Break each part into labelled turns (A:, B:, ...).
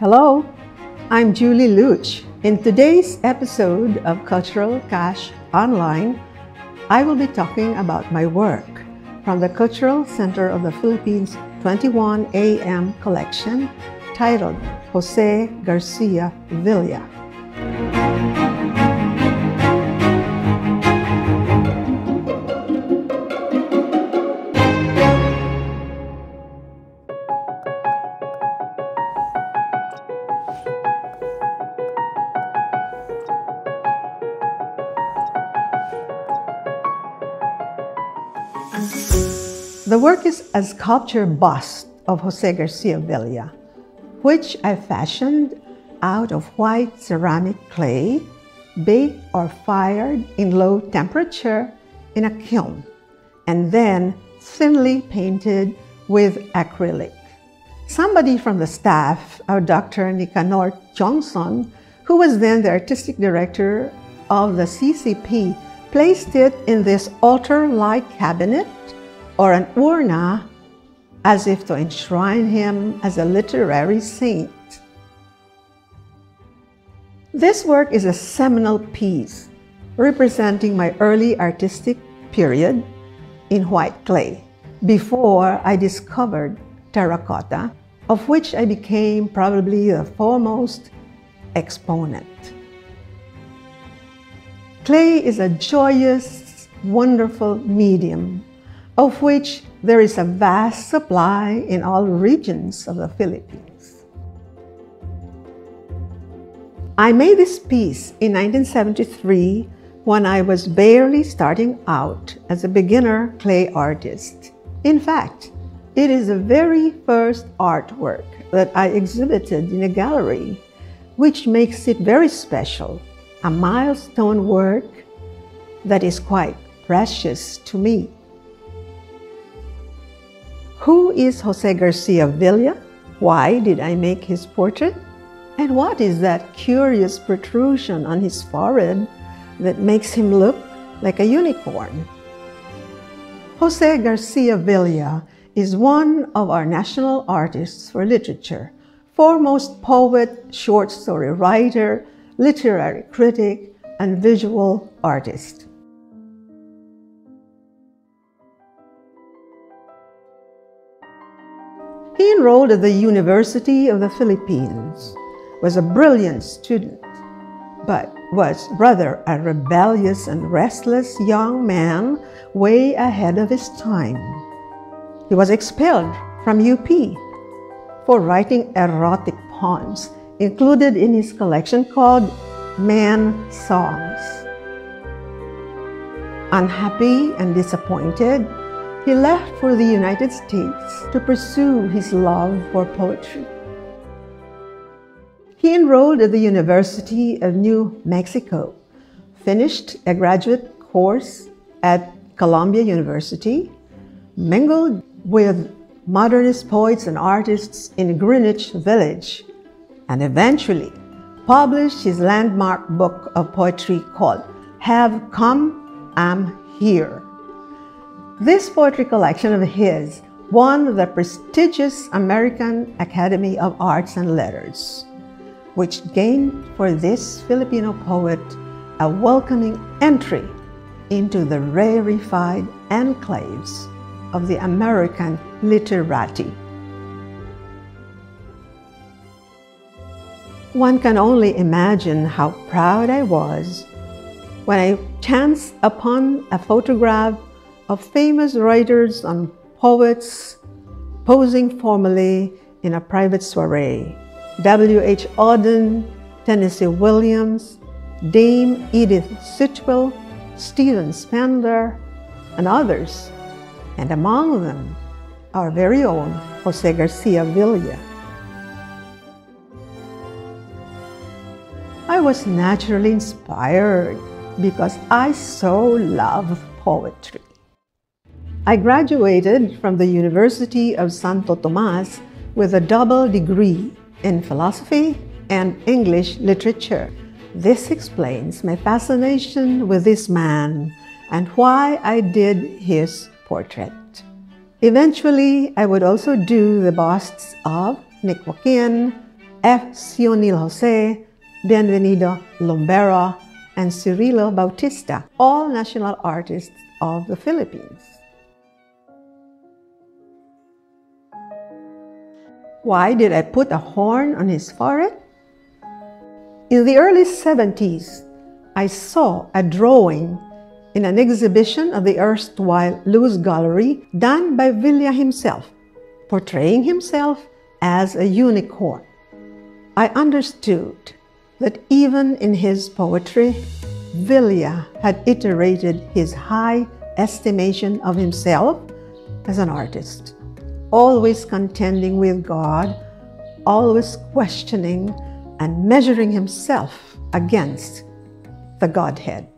A: Hello, I'm Julie Lluch. In today's episode of Cultural Cache Online, I will be talking about my work from the Cultural Center of the Philippines 21 AM collection titled Jose Garcia Villa. The work is a sculpture bust of Jose Garcia Villa, which I fashioned out of white ceramic clay, baked or fired in low temperature in a kiln, and then thinly painted with acrylic. Somebody from the staff, our Dr. Nicanor Tiongson, who was then the artistic director of the CCP, placed it in this altar-like cabinet or an urna as if to enshrine him as a literary saint. This work is a seminal piece representing my early artistic period in white clay before I discovered terracotta, of which I became probably the foremost exponent. Clay is a joyous, wonderful medium of which there is a vast supply in all regions of the Philippines. I made this piece in 1973 when I was barely starting out as a beginner clay artist. In fact, it is the very first artwork that I exhibited in a gallery, which makes it very special a milestone work that is quite precious to me. Who is Jose Garcia Villa? Why did I make his portrait? And what is that curious protrusion on his forehead that makes him look like a unicorn? Jose Garcia Villa is one of our national artists for literature, foremost poet, short story writer, literary critic, and visual artist. He enrolled at the University of the Philippines, was a brilliant student, but was rather a rebellious and restless young man way ahead of his time. He was expelled from UP for writing erotic poems included in his collection called Man Songs. Unhappy and disappointed, he left for the United States to pursue his love for poetry. He enrolled at the University of New Mexico, finished a graduate course at Columbia University, mingled with modernist poets and artists in Greenwich Village, and eventually published his landmark book of poetry called Have Come, Am Here. This poetry collection of his won the prestigious American Academy of Arts and Letters, which gained for this Filipino poet a welcoming entry into the rarefied enclaves of the American literati. One can only imagine how proud I was when I chanced upon a photograph of famous writers and poets posing formally in a private soiree. W.H. Auden, Tennessee Williams, Dame Edith Sitwell, Stephen Spender, and others, and among them, our very own Jose Garcia Villa. Was naturally inspired because I so love poetry. I graduated from the University of Santo Tomas with a double degree in philosophy and English literature. This explains my fascination with this man and why I did his portrait. Eventually, I would also do the busts of Nick Joaquin, F. Sionil Jose, Bienvenido Lumbera, and Cirilo Bautista, all national artists of the Philippines. Why did I put a horn on his forehead? In the early 70s, I saw a drawing in an exhibition of the erstwhile Luz Gallery done by Villa himself, portraying himself as a unicorn. I understood that even in his poetry, Villa had iterated his high estimation of himself as an artist, always contending with God, always questioning and measuring himself against the Godhead.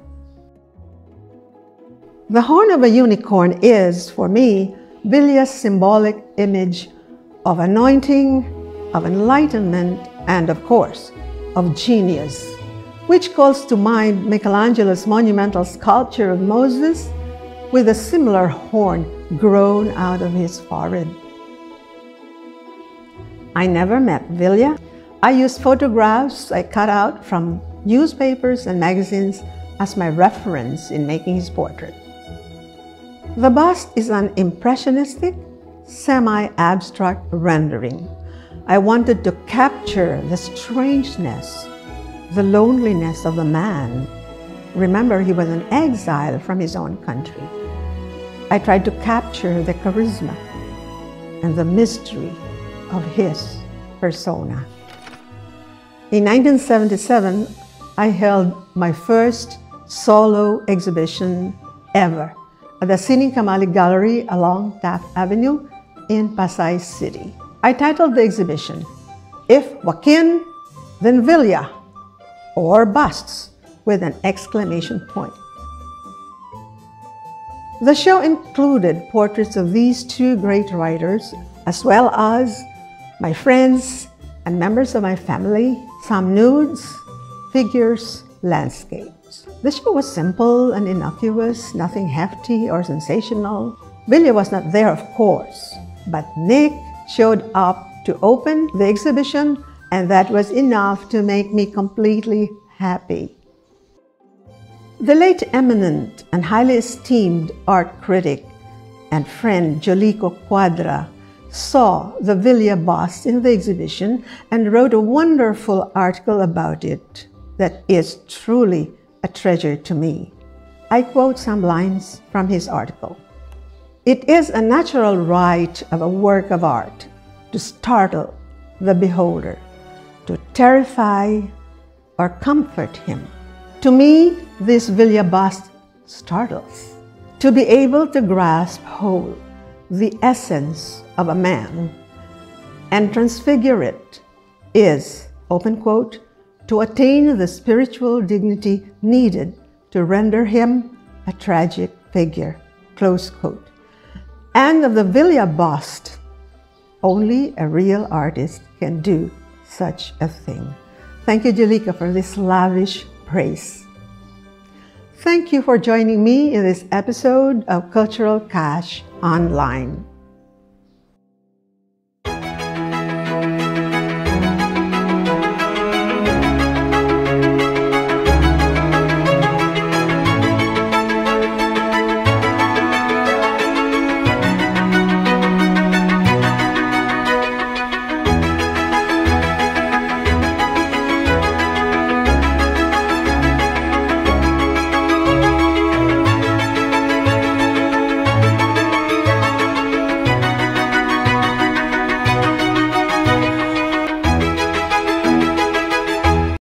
A: The horn of a unicorn is, for me, Villa's symbolic image of anointing, of enlightenment, and of course, of genius, which calls to mind Michelangelo's monumental sculpture of Moses with a similar horn grown out of his forehead. I never met Villa. I used photographs I cut out from newspapers and magazines as my reference in making his portrait. The bust is an impressionistic, semi-abstract rendering. I wanted to capture the strangeness, the loneliness of the man. Remember, he was an exile from his own country. I tried to capture the charisma and the mystery of his persona. In 1977, I held my first solo exhibition ever at the Sining Kamalig Gallery along Taft Avenue in Pasay City. I titled the exhibition, If Joaquin, Then Villa, or Busts, with an exclamation point. The show included portraits of these two great writers, as well as my friends and members of my family, some nudes, figures, landscapes. The show was simple and innocuous, nothing hefty or sensational. Villa was not there, of course, but Nick showed up to open the exhibition, and that was enough to make me completely happy. The late eminent and highly esteemed art critic and friend Jolico Cuadra saw the Villa bust in the exhibition and wrote a wonderful article about it that is truly a treasure to me. I quote some lines from his article. It is a natural right of a work of art to startle the beholder, to terrify or comfort him. To me, this Villa bust startles. To be able to grasp whole the essence of a man and transfigure it is, open quote, to attain the spiritual dignity needed to render him a tragic figure. Close quote. And of the Villa bust, only a real artist can do such a thing. Thank you, Jolico, for this lavish praise. Thank you for joining me in this episode of Cultural Cache Online.